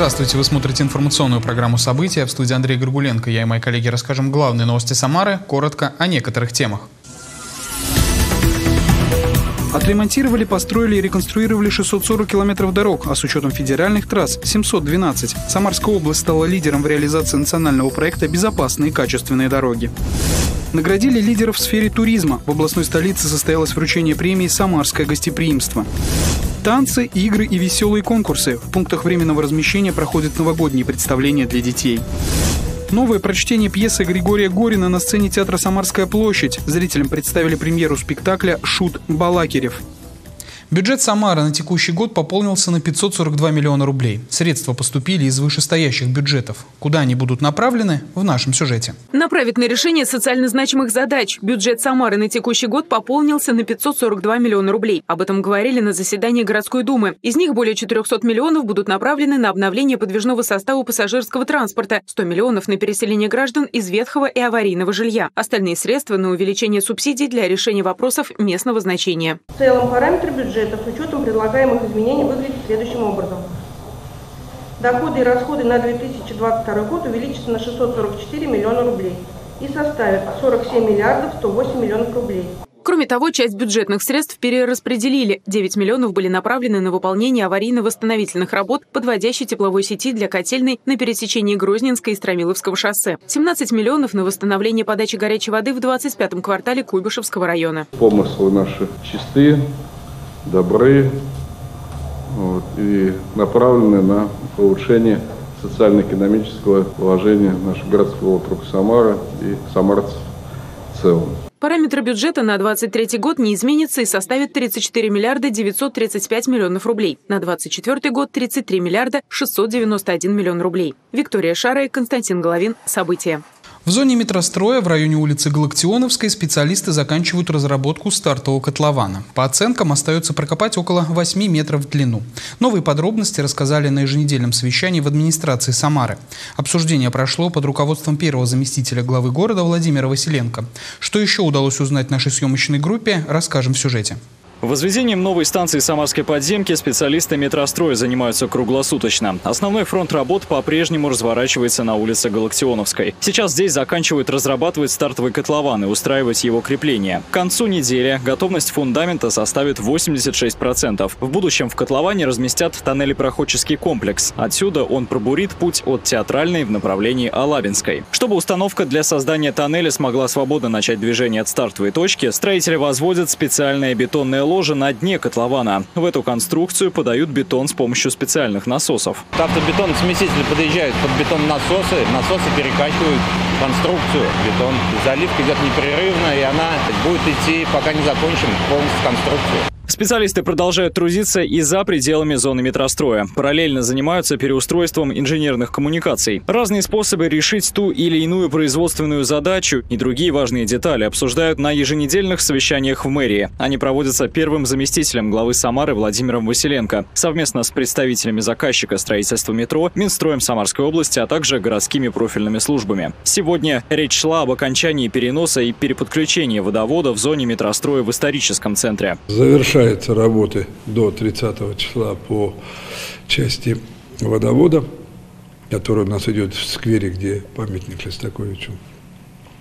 Здравствуйте, вы смотрите информационную программу «События». В студии Андрей Горгуленко. Я и мои коллеги расскажем главные новости Самары, коротко о некоторых темах. Отремонтировали, построили и реконструировали 640 километров дорог, а с учетом федеральных трасс – 712. Самарская область стала лидером в реализации национального проекта «Безопасные и качественные дороги». Наградили лидеров в сфере туризма. В областной столице состоялось вручение премии «Самарское гостеприимство». Танцы, игры и веселые конкурсы. В пунктах временного размещения проходят новогодние представления для детей. Новое прочтение пьесы Григория Горина на сцене театра «Самарская площадь». Зрителям представили премьеру спектакля «Шут Балакирев». Бюджет Самары на текущий год пополнился на 542 миллиона рублей. Средства поступили из вышестоящих бюджетов. Куда они будут направлены – в нашем сюжете. Направить на решение социально значимых задач. Бюджет Самары на текущий год пополнился на 542 миллиона рублей. Об этом говорили на заседании городской думы. Из них более 400 миллионов будут направлены на обновление подвижного состава пассажирского транспорта, 100 миллионов на переселение граждан из ветхого и аварийного жилья. Остальные средства на увеличение субсидий для решения вопросов местного значения. В целом параметры бюджета бюджета с учетом предлагаемых изменений выглядит следующим образом. Доходы и расходы на 2022 год увеличатся на 644 миллиона рублей и составят 47 миллиардов 108 миллионов рублей. Кроме того, часть бюджетных средств перераспределили. 9 миллионов были направлены на выполнение аварийно-восстановительных работ подводящей тепловой сети для котельной на пересечении Грозненской и Стромиловского шоссе. 17 миллионов на восстановление подачи горячей воды в 25-м квартале Куйбышевского района. Помыслы наши чистые, добры вот, и направлены на улучшение социально-экономического положения нашего городского округа Самара и самарцев в целом. Параметры бюджета на 2023 год не изменятся и составят 34 миллиарда 935 миллионов рублей. На 2024 год 33 миллиарда 691 миллион рублей. Виктория Шара и Константин Головин. События. В зоне метростроя в районе улицы Галактионовской специалисты заканчивают разработку стартового котлована. По оценкам остается прокопать около 8 метров в длину. Новые подробности рассказали на еженедельном совещании в администрации Самары. Обсуждение прошло под руководством первого заместителя главы города Владимира Василенко. Что еще удалось узнать нашей съемочной группе, расскажем в сюжете. Возведением новой станции Самарской подземки специалисты метростроя занимаются круглосуточно. Основной фронт работ по-прежнему разворачивается на улице Галактионовской. Сейчас здесь заканчивают разрабатывать стартовый котлован и устраивать его крепление. К концу недели готовность фундамента составит 86%. В будущем в котловане разместят тоннелепроходческий комплекс. Отсюда он пробурит путь от Театральной в направлении Алабинской. Чтобы установка для создания тоннеля смогла свободно начать движение от стартовой точки, строители возводят специальное бетонное ложе на дне котлована. В эту конструкцию подают бетон с помощью специальных насосов. Автобетон смесители подъезжают под бетон насосы, насосы перекачивают конструкцию, бетон. Заливка идет непрерывно, и она будет идти, пока не закончим полностью конструкцию. Специалисты продолжают трудиться и за пределами зоны метростроя. Параллельно занимаются переустройством инженерных коммуникаций. Разные способы решить ту или иную производственную задачу и другие важные детали обсуждают на еженедельных совещаниях в мэрии. Они проводятся первым заместителем главы Самары Владимиром Василенко совместно с представителями заказчика строительства метро, Минстроем Самарской области, а также городскими профильными службами. Сегодня речь шла об окончании переноса и переподключения водовода в зоне метростроя в историческом центре. Завершая завершаются работы до 30 числа по части водовода, который у нас идет в сквере, где памятник Листаковичу.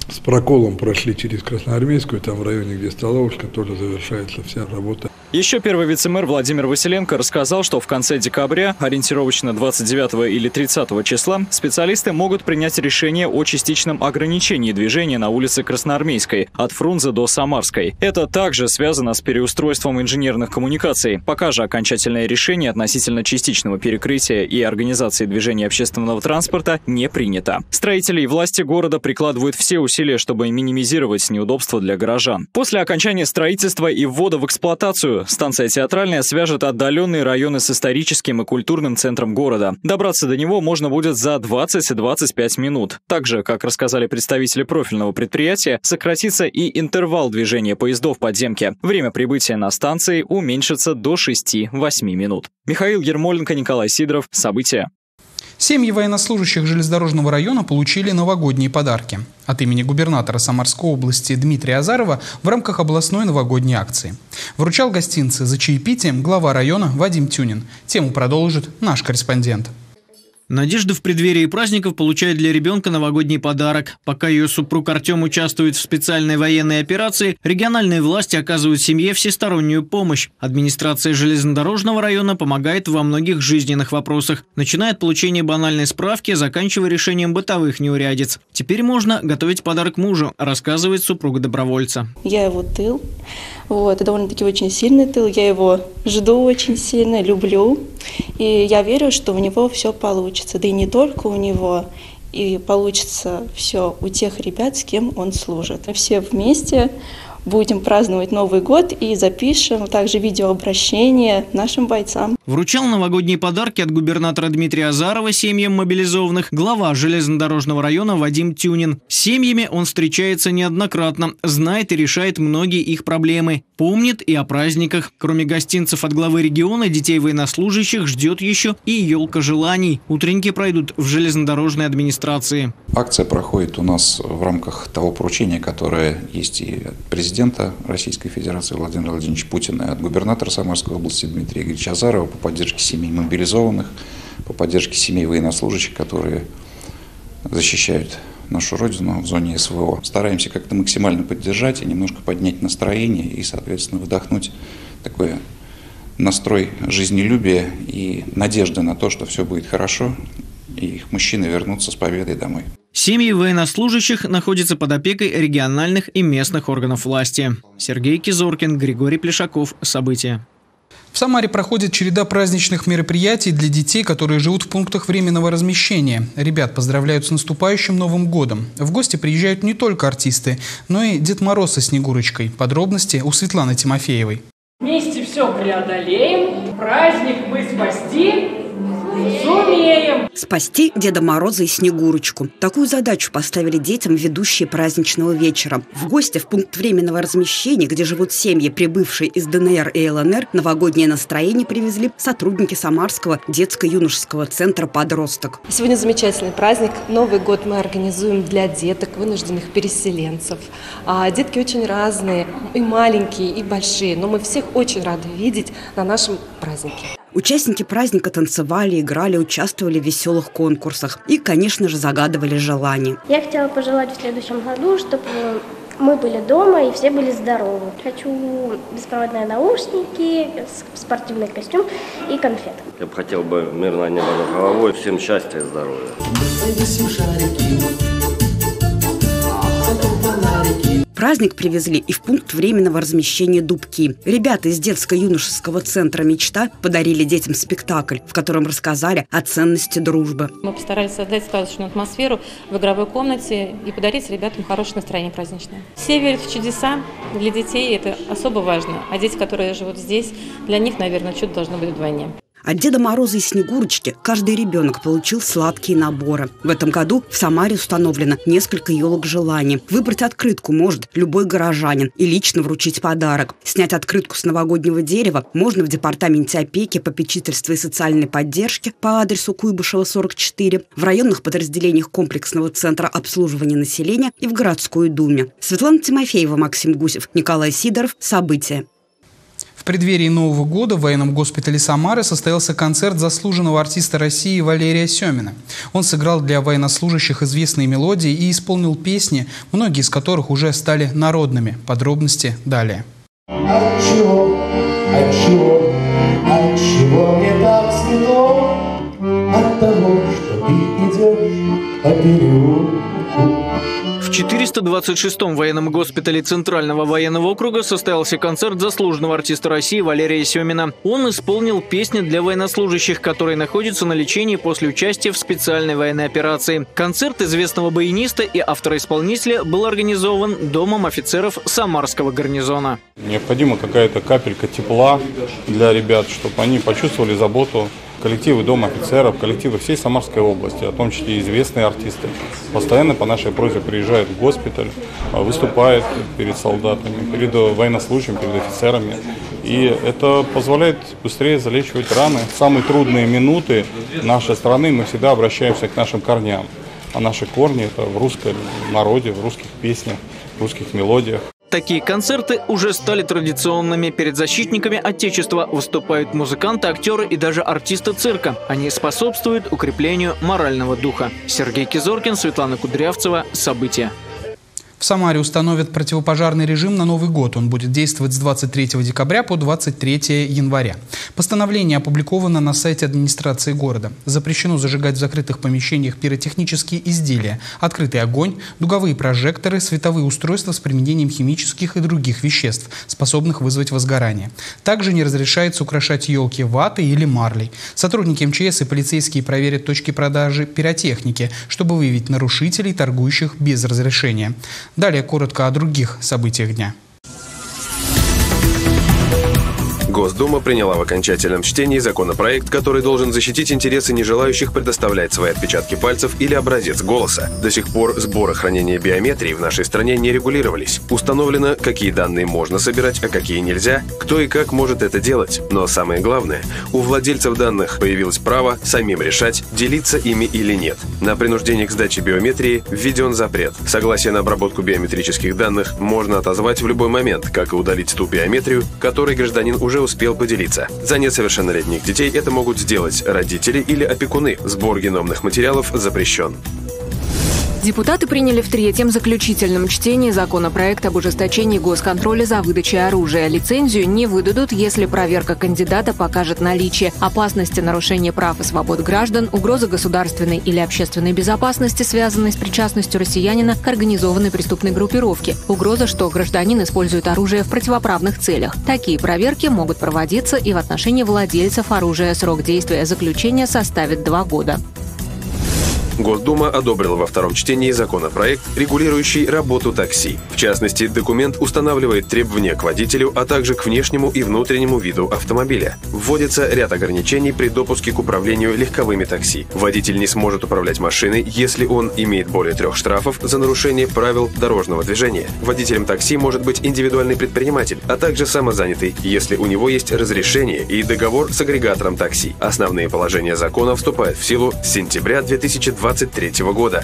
С проколом прошли через Красноармейскую, там в районе, где столовочка, тоже завершается вся работа еще первый вице-мэр Владимир Василенко рассказал, что в конце декабря, ориентировочно 29 или 30 числа, специалисты могут принять решение о частичном ограничении движения на улице Красноармейской от Фрунзе до Самарской. Это также связано с переустройством инженерных коммуникаций. Пока же окончательное решение относительно частичного перекрытия и организации движения общественного транспорта не принято. Строители и власти города прикладывают все усилия, чтобы минимизировать неудобства для горожан. После окончания строительства и ввода в эксплуатацию станция «Театральная» свяжет отдаленные районы с историческим и культурным центром города. Добраться до него можно будет за 20-25 минут. Также, как рассказали представители профильного предприятия, сократится и интервал движения поездов подземки. Время прибытия на станции уменьшится до 6-8 минут. Михаил Ермоленко, Николай Сидоров. События. Семьи военнослужащих железнодорожного района получили новогодние подарки. От имени губернатора Самарской области Дмитрия Азарова в рамках областной новогодней акции. Вручал гостинцы за чаепитием глава района Вадим Тюнин. Тему продолжит наш корреспондент. Надежда в преддверии праздников получает для ребенка новогодний подарок. Пока ее супруг Артем участвует в специальной военной операции, региональные власти оказывают семье всестороннюю помощь. Администрация железнодорожного района помогает во многих жизненных вопросах. Начиная от получения банальной справки, заканчивая решением бытовых неурядиц. Теперь можно готовить подарок мужу, рассказывает супруга добровольца. Я его тыл. Вот, это довольно-таки очень сильный тыл. Я его жду очень сильно, люблю. И я верю, что у него все получится. Да и не только у него. И получится все у тех ребят, с кем он служит. Все вместе будем праздновать Новый год и запишем также видеообращение нашим бойцам. Вручал новогодние подарки от губернатора Дмитрия Азарова семьям мобилизованных глава железнодорожного района Вадим Тюнин. С семьями он встречается неоднократно, знает и решает многие их проблемы. Помнит и о праздниках. Кроме гостинцев от главы региона, детей военнослужащих ждет еще и елка желаний. Утренники пройдут в железнодорожной администрации. Акция проходит у нас в рамках того поручения, которое есть и президент президента Российской Федерации Владимира Владимировича Путина и от губернатора Самарской области Дмитрия Игоревича Азарова по поддержке семей мобилизованных, по поддержке семей военнослужащих, которые защищают нашу родину в зоне СВО. Стараемся как-то максимально поддержать и немножко поднять настроение и, соответственно, вдохнуть такой настрой жизнелюбия и надежды на то, что все будет хорошо, и их мужчины вернутся с победой домой. Семьи военнослужащих находятся под опекой региональных и местных органов власти. Сергей Кизоркин, Григорий Плешаков. События. В Самаре проходит череда праздничных мероприятий для детей, которые живут в пунктах временного размещения. Ребят поздравляют с наступающим Новым годом. В гости приезжают не только артисты, но и Дед Мороз со Снегурочкой. Подробности у Светланы Тимофеевой. Вместе все преодолеем, праздник мы спасти, Сумеем! Спасти Деда Мороза и Снегурочку. Такую задачу поставили детям ведущие праздничного вечера. В гости в пункт временного размещения, где живут семьи, прибывшие из ДНР и ЛНР, новогоднее настроение привезли сотрудники Самарского детско-юношеского центра «Подросток». Сегодня замечательный праздник. Новый год мы организуем для деток, вынужденных переселенцев. А детки очень разные, и маленькие, и большие, но мы всех очень рады видеть на нашем празднике. Участники праздника танцевали, играли, участвовали в веселых конкурсах и, конечно же, загадывали желания. Я хотела пожелать в следующем году, чтобы мы были дома и все были здоровы. Хочу беспроводные наушники, спортивный костюм и конфеты. Я бы хотел бы мирное небо над головой, всем счастья и здоровья. Праздник привезли и в пункт временного размещения Дубки. Ребята из детско-юношеского центра «Мечта» подарили детям спектакль, в котором рассказали о ценности дружбы. Мы постарались создать сказочную атмосферу в игровой комнате и подарить ребятам хорошее настроение праздничное. Все верят в чудеса. Для детей это особо важно. А дети, которые живут здесь, для них, наверное, чудо должно быть вдвойне. От Деда Мороза и Снегурочки каждый ребенок получил сладкие наборы. В этом году в Самаре установлено несколько елок желаний. Выбрать открытку может любой горожанин и лично вручить подарок. Снять открытку с новогоднего дерева можно в Департаменте опеки, попечительства и социальной поддержки по адресу Куйбышева, 44, в районных подразделениях комплексного центра обслуживания населения и в городской думе. Светлана Тимофеева, Максим Гусев, Николай Сидоров. События. Преддверии Нового года в военном госпитале Самары состоялся концерт заслуженного артиста России Валерия Семина. Он сыграл для военнослужащих известные мелодии и исполнил песни, многие из которых уже стали народными. Подробности далее. От чего, от мне так светло? От того, что ты идешь по в 426-м военном госпитале Центрального военного округа состоялся концерт заслуженного артиста России Валерия Семина. Он исполнил песни для военнослужащих, которые находятся на лечении после участия в специальной военной операции. Концерт известного баяниста и автора-исполнителя был организован Домом офицеров Самарского гарнизона. Необходима какая-то капелька тепла для ребят, чтобы они почувствовали заботу коллективы Дома офицеров, коллективы всей Самарской области, о том числе известные артисты, постоянно по нашей просьбе приезжают в госпиталь, а, выступают перед солдатами, перед военнослужащими, перед офицерами. И это позволяет быстрее залечивать раны. В самые трудные минуты нашей страны мы всегда обращаемся к нашим корням. А наши корни это в русском народе, в русских песнях, в русских мелодиях. Такие концерты уже стали традиционными. Перед защитниками Отечества выступают музыканты, актеры и даже артисты цирка. Они способствуют укреплению морального духа. Сергей Кизоркин, Светлана Кудрявцева. События. В Самаре установят противопожарный режим на Новый год. Он будет действовать с 23 декабря по 23 января. Постановление опубликовано на сайте администрации города. Запрещено зажигать в закрытых помещениях пиротехнические изделия, открытый огонь, дуговые прожекторы, световые устройства с применением химических и других веществ, способных вызвать возгорание. Также не разрешается украшать елки ватой или марлей. Сотрудники МЧС и полицейские проверят точки продажи пиротехники, чтобы выявить нарушителей, торгующих без разрешения. Далее коротко о других событиях дня. Госдума приняла в окончательном чтении законопроект, который должен защитить интересы нежелающих предоставлять свои отпечатки пальцев или образец голоса. До сих пор сбор и хранение биометрии в нашей стране не регулировались. Установлено, какие данные можно собирать, а какие нельзя, кто и как может это делать. Но самое главное, у владельцев данных появилось право самим решать, делиться ими или нет. На принуждение к сдаче биометрии введен запрет. Согласие на обработку биометрических данных можно отозвать в любой момент, как и удалить ту биометрию, которой гражданин уже успел поделиться. За несовершеннолетних детей это могут сделать родители или опекуны. Сбор геномных материалов запрещен. Депутаты приняли в третьем заключительном чтении законопроект об ужесточении госконтроля за выдачей оружия. Лицензию не выдадут, если проверка кандидата покажет наличие опасности нарушения прав и свобод граждан, угрозы государственной или общественной безопасности, связанной с причастностью россиянина к организованной преступной группировке, угроза, что гражданин использует оружие в противоправных целях. Такие проверки могут проводиться и в отношении владельцев оружия. Срок действия заключения составит два года. Госдума одобрила во втором чтении законопроект, регулирующий работу такси. В частности, документ устанавливает требования к водителю, а также к внешнему и внутреннему виду автомобиля. Вводится ряд ограничений при допуске к управлению легковыми такси. Водитель не сможет управлять машиной, если он имеет более трех штрафов за нарушение правил дорожного движения. Водителем такси может быть индивидуальный предприниматель, а также самозанятый, если у него есть разрешение и договор с агрегатором такси. Основные положения закона вступают в силу с сентября 2020 2023 года.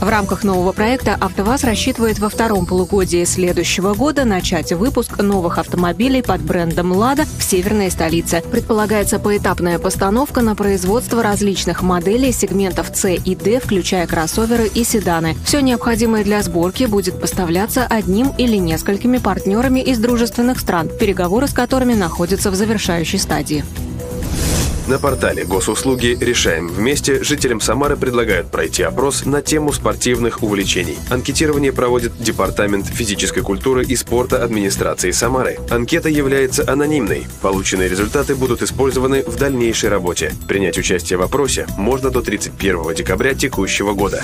В рамках нового проекта «АвтоВАЗ» рассчитывает во втором полугодии следующего года начать выпуск новых автомобилей под брендом «Лада» в северной столице. Предполагается поэтапная постановка на производство различных моделей сегментов C и D, включая кроссоверы и седаны. Все необходимое для сборки будет поставляться одним или несколькими партнерами из дружественных стран, переговоры с которыми находятся в завершающей стадии. На портале госуслуги «Решаем вместе» жителям Самары предлагают пройти опрос на тему спортивных увлечений. Анкетирование проводит Департамент физической культуры и спорта администрации Самары. Анкета является анонимной. Полученные результаты будут использованы в дальнейшей работе. Принять участие в опросе можно до 31 декабря текущего года.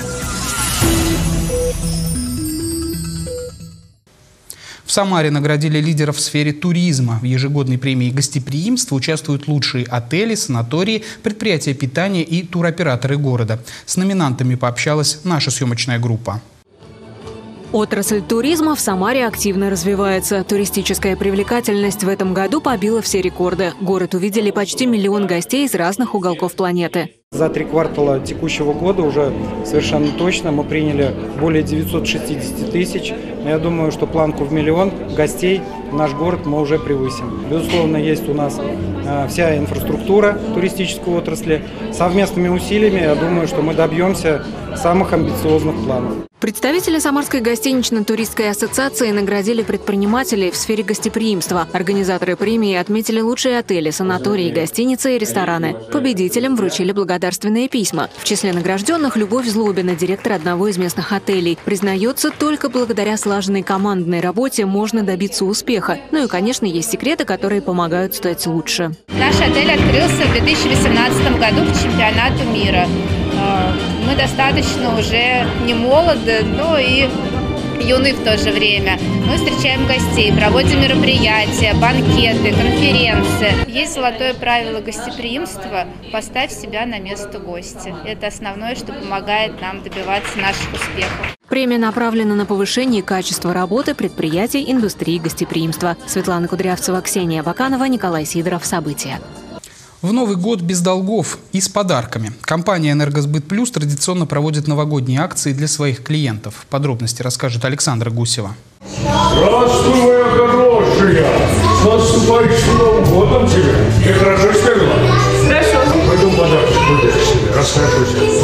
В Самаре наградили лидеров в сфере туризма. В ежегодной премии гостеприимства участвуют лучшие отели, санатории, предприятия питания и туроператоры города. С номинантами пообщалась наша съемочная группа. Отрасль туризма в Самаре активно развивается. Туристическая привлекательность в этом году побила все рекорды. Город увидели почти миллион гостей из разных уголков планеты. За три квартала текущего года уже совершенно точно мы приняли более 960 тысяч. Я думаю, что планку в миллион гостей наш город мы уже превысим. Безусловно, есть у нас э, вся инфраструктура туристической отрасли. Совместными усилиями, я думаю, что мы добьемся самых амбициозных планов. Представители Самарской гостинично-туристской ассоциации наградили предпринимателей в сфере гостеприимства. Организаторы премии отметили лучшие отели, санатории, гостиницы и рестораны. Победителям вручили благодарственные письма. В числе награжденных Любовь Злобина, директор одного из местных отелей. Признается, только благодаря слаженной командной работе можно добиться успеха. Ну и, конечно, есть секреты, которые помогают стать лучше. Наш отель открылся в 2018 году к чемпионату мира. Мы достаточно уже не молоды, но и юны в то же время. Мы встречаем гостей, проводим мероприятия, банкеты, конференции. Есть золотое правило гостеприимства – поставь себя на место гостя. Это основное, что помогает нам добиваться наших успехов. Премия направлена на повышение качества работы предприятий индустрии гостеприимства. Светлана Кудрявцева, Ксения Баканова, Николай Сидоров. События. В Новый год без долгов и с подарками. Компания «Энергосбыт Плюс» традиционно проводит новогодние акции для своих клиентов. Подробности расскажет Александра Гусева. Здравствуй, моя хорошая! С наступающим Новым годом тебя! Ты хорошо испекла? Хорошо. Пойдем подарки будешь.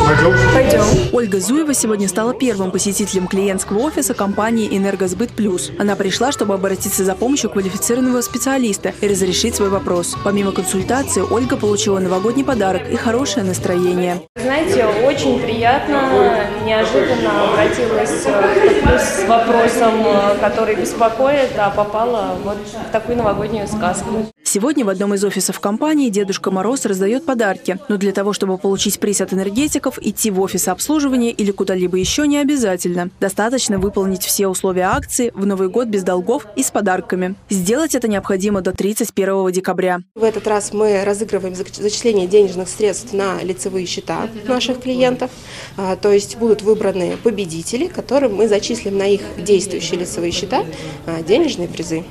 Пойдем? Пойдем. Ольга Зуева сегодня стала первым посетителем клиентского офиса компании «Энергосбыт Плюс». Она пришла, чтобы обратиться за помощью квалифицированного специалиста и разрешить свой вопрос. Помимо консультации, Ольга получила новогодний подарок и хорошее настроение. Знаете, очень приятно, неожиданно обратилась э, с вопросом, э, который беспокоит, а попала вот в такую новогоднюю сказку. Сегодня в одном из офисов компании Дедушка Мороз раздает подарки. Но для того, чтобы получить приз от энергетиков, идти в офис обслуживания или куда-либо еще не обязательно. Достаточно выполнить все условия акции в Новый год без долгов и с подарками. Сделать это необходимо до 31 декабря. В этот раз мы разыгрываем зач- зачисление денежных средств на лицевые счета наших клиентов. А, То есть будут выбраны победители, которым мы зачислим на их действующие лицевые счета а, денежные призы.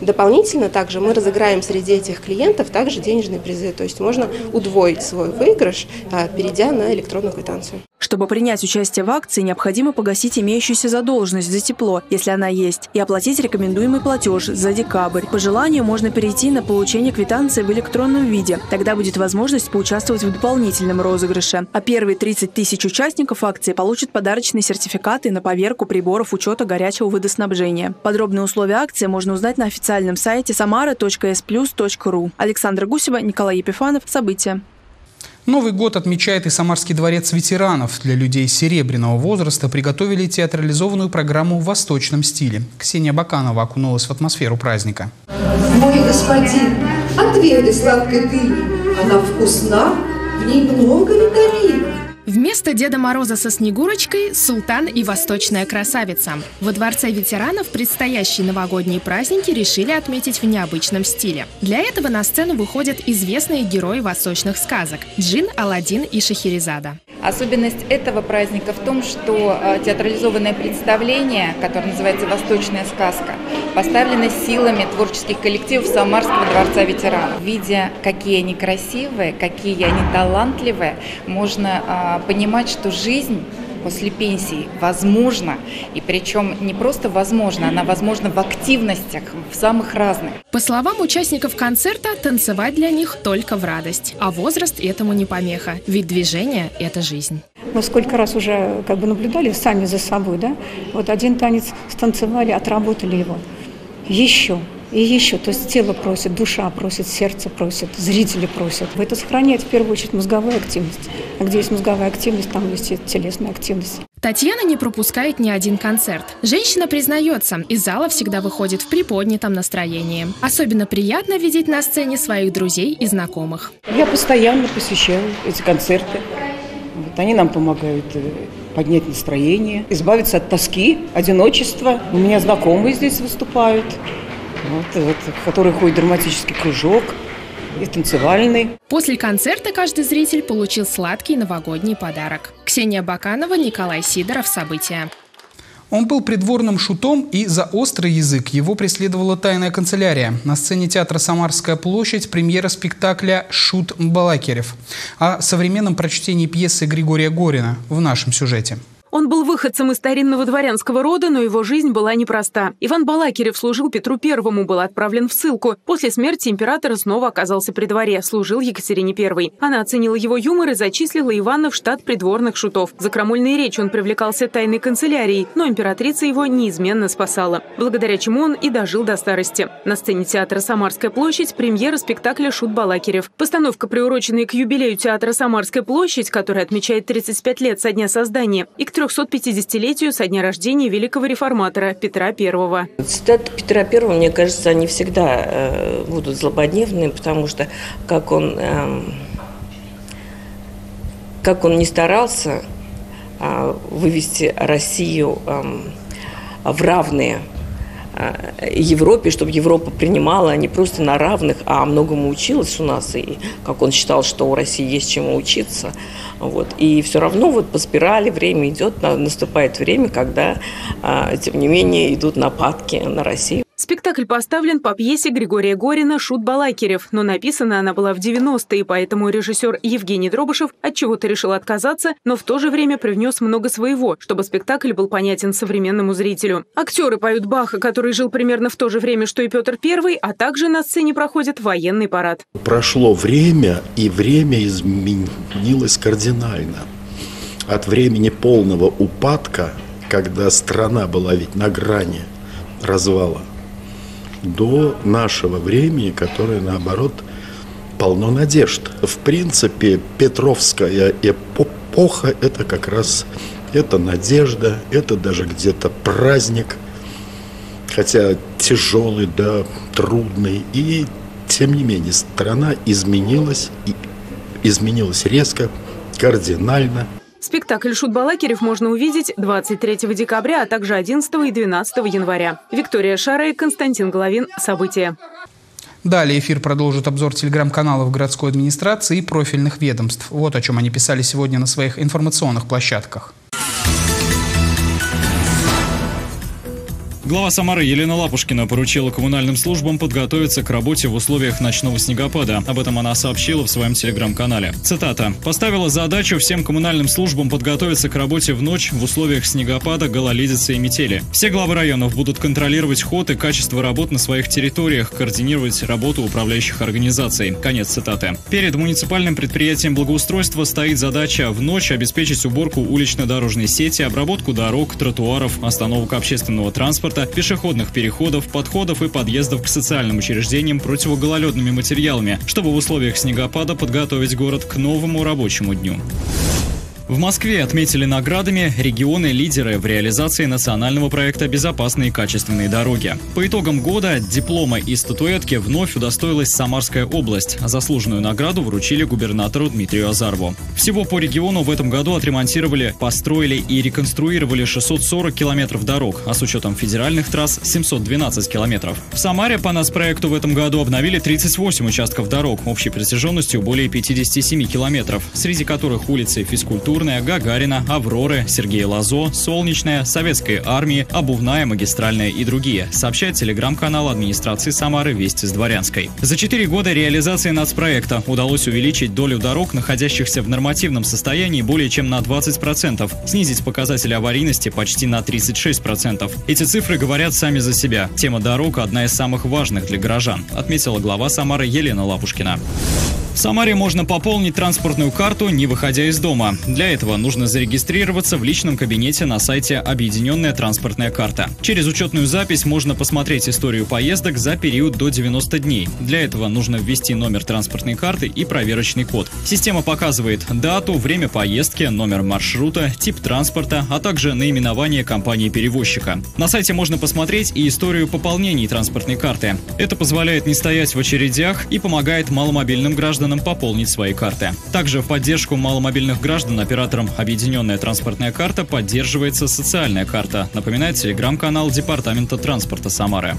Дополнительно также мы разыграем среди этих клиентов также денежные призы. То есть можно удвоить свой выигрыш, а, перейдя на электронную квитанцию. Чтобы принять участие в акции, необходимо погасить имеющуюся задолженность за тепло, если она есть, и оплатить рекомендуемый платеж за декабрь. По желанию можно перейти на получение квитанции в электронном виде. Тогда будет возможность поучаствовать в дополнительном розыгрыше. А первые 30 тысяч участников акции получат подарочные сертификаты на поверку приборов учета горячего водоснабжения. Подробные условия акции можно узнать на официальном сайте samara.splus.ru. Александра Гусева, Николай Епифанов. События. Новый год отмечает и Самарский дворец ветеранов. Для людей серебряного возраста приготовили театрализованную программу в восточном стиле. Ксения Баканова окунулась в атмосферу праздника. Мой господин, отведай сладкой дыни. Она вкусна, в ней много витаминов. Вместо Деда Мороза со Снегурочкой – Султан и Восточная красавица. Во Дворце ветеранов предстоящие новогодние праздники решили отметить в необычном стиле. Для этого на сцену выходят известные герои восточных сказок – Джин, Аладдин и Шахерезада. Особенность этого праздника в том, что э, театрализованное представление, которое называется «Восточная сказка», поставлено силами творческих коллективов Самарского дворца ветеранов. Видя, какие они красивые, какие они талантливые, можно а, понимать, что жизнь после пенсии возможна, и причем не просто возможна, она возможна в активностях, в самых разных. По словам участников концерта, танцевать для них только в радость. А возраст этому не помеха, ведь движение – это жизнь. Мы сколько раз уже как бы наблюдали сами за собой, да? Вот один танец станцевали, отработали его. Еще и еще. То есть тело просит, душа просит, сердце просит, зрители просят. Это сохраняет в первую очередь мозговую активность. А где есть мозговая активность, там есть и телесная активность. Татьяна не пропускает ни один концерт. Женщина признается, из зала всегда выходит в приподнятом настроении. Особенно приятно видеть на сцене своих друзей и знакомых. Я постоянно посещаю эти концерты. Вот они нам помогают э, поднять настроение, избавиться от тоски, одиночества. У меня знакомые здесь выступают, вот, вот, в который ходит драматический кружок и танцевальный. После концерта каждый зритель получил сладкий новогодний подарок. Ксения Баканова, Николай Сидоров. События. Он был придворным шутом, и за острый язык его преследовала тайная канцелярия. На сцене театра «Самарская площадь» премьера спектакля «Шут Балакирев» о современном прочтении пьесы Григория Горина в нашем сюжете. Он был выходцем из старинного дворянского рода, но его жизнь была непроста. Иван Балакирев служил Петру Первому, был отправлен в ссылку. После смерти императора снова оказался при дворе, служил Екатерине Первой. Она оценила его юмор и зачислила Ивана в штат придворных шутов. За крамольные речи он привлекался тайной канцелярией, но императрица его неизменно спасала, благодаря чему он и дожил до старости. На сцене театра «Самарская площадь» премьера спектакля «Шут Балакирев». Постановка, приуроченная к юбилею театра «Самарская площадь», который отмечает 35 лет со дня создания, и к 350-летию со дня рождения великого реформатора Петра I. Цитаты Петра I, мне кажется, они всегда э, будут злободневные, потому что как он, э, как он не старался э, вывести Россию э, в равные Европе, чтобы Европа принимала не просто на равных, а многому училась у нас, и как он считал, что у России есть чему учиться. Вот. И все равно вот по спирали время идет, наступает время, когда, тем не менее, идут нападки на Россию. Спектакль поставлен по пьесе Григория Горина «Шут Балакирев», но написана она была в 90-е, поэтому режиссер Евгений Дробышев от чего-то решил отказаться, но в то же время привнес много своего, чтобы спектакль был понятен современному зрителю. Актеры поют Баха, который жил примерно в то же время, что и Петр I, а также на сцене проходит военный парад. Прошло время, и время изменилось кардинально. От времени полного упадка, когда страна была ведь на грани развала – до нашего времени, которое, наоборот, полно надежд. В принципе, Петровская эпоха – это как раз это надежда, это даже где-то праздник, хотя тяжелый, да, трудный. И, тем не менее, страна изменилась, изменилась резко, кардинально – Спектакль «Шут Балакирев» можно увидеть 23 декабря, а также 11 и 12 января. Виктория Шара и Константин Головин. События. Далее эфир продолжит обзор телеграм-каналов городской администрации и профильных ведомств. Вот о чем они писали сегодня на своих информационных площадках. Глава Самары Елена Лапушкина поручила коммунальным службам подготовиться к работе в условиях ночного снегопада. Об этом она сообщила в своем телеграм-канале. Цитата. «Поставила задачу всем коммунальным службам подготовиться к работе в ночь в условиях снегопада, гололедицы и метели. Все главы районов будут контролировать ход и качество работ на своих территориях, координировать работу управляющих организаций». Конец цитаты. Перед муниципальным предприятием благоустройства стоит задача в ночь обеспечить уборку улично-дорожной сети, обработку дорог, тротуаров, остановок общественного транспорта, транспорта, пешеходных переходов, подходов и подъездов к социальным учреждениям противогололедными материалами, чтобы в условиях снегопада подготовить город к новому рабочему дню. В Москве отметили наградами регионы-лидеры в реализации национального проекта «Безопасные качественные дороги». По итогам года диплома и статуэтки вновь удостоилась Самарская область. Заслуженную награду вручили губернатору Дмитрию Азарову. Всего по региону в этом году отремонтировали, построили и реконструировали 640 километров дорог, а с учетом федеральных трасс 712 километров. В Самаре по нас проекту в этом году обновили 38 участков дорог общей протяженностью более 57 километров, среди которых улицы физкультуры, Культурная, Гагарина, Авроры, Сергея Лазо, Солнечная, Советской армии, Обувная, Магистральная и другие, сообщает телеграм-канал администрации Самары «Вести с Дворянской». За четыре года реализации нацпроекта удалось увеличить долю дорог, находящихся в нормативном состоянии более чем на 20%, снизить показатели аварийности почти на 36%. Эти цифры говорят сами за себя. Тема дорог – одна из самых важных для горожан, отметила глава Самары Елена Лапушкина. В Самаре можно пополнить транспортную карту, не выходя из дома. Для этого нужно зарегистрироваться в личном кабинете на сайте «Объединенная транспортная карта». Через учетную запись можно посмотреть историю поездок за период до 90 дней. Для этого нужно ввести номер транспортной карты и проверочный код. Система показывает дату, время поездки, номер маршрута, тип транспорта, а также наименование компании-перевозчика. На сайте можно посмотреть и историю пополнений транспортной карты. Это позволяет не стоять в очередях и помогает маломобильным гражданам гражданам пополнить свои карты. Также в поддержку маломобильных граждан оператором «Объединенная транспортная карта» поддерживается социальная карта, напоминает телеграм-канал Департамента транспорта Самары.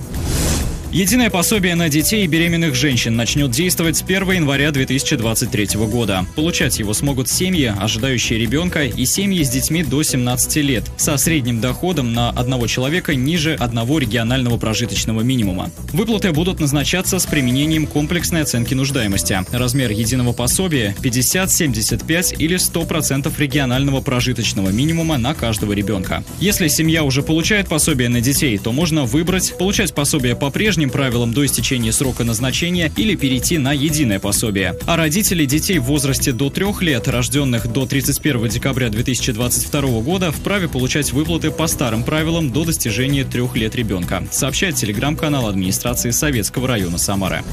Единое пособие на детей и беременных женщин начнет действовать с 1 января 2023 года. Получать его смогут семьи, ожидающие ребенка, и семьи с детьми до 17 лет, со средним доходом на одного человека ниже одного регионального прожиточного минимума. Выплаты будут назначаться с применением комплексной оценки нуждаемости. Размер единого пособия 50, 75 или 100% регионального прожиточного минимума на каждого ребенка. Если семья уже получает пособие на детей, то можно выбрать получать пособие по-прежнему прежним правилам до истечения срока назначения или перейти на единое пособие. А родители детей в возрасте до 3 лет, рожденных до 31 декабря 2022 года, вправе получать выплаты по старым правилам до достижения трех лет ребенка, сообщает телеграм-канал администрации Советского района Самары.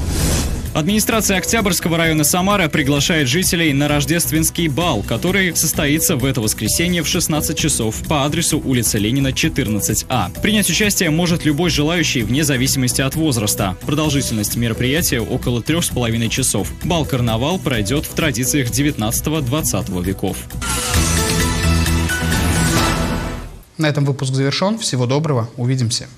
Администрация Октябрьского района Самара приглашает жителей на рождественский бал, который состоится в это воскресенье в 16 часов по адресу улица Ленина, 14А. Принять участие может любой желающий вне зависимости от возраста. Продолжительность мероприятия около трех с половиной часов. Бал-карнавал пройдет в традициях 19-20 веков. На этом выпуск завершен. Всего доброго. Увидимся.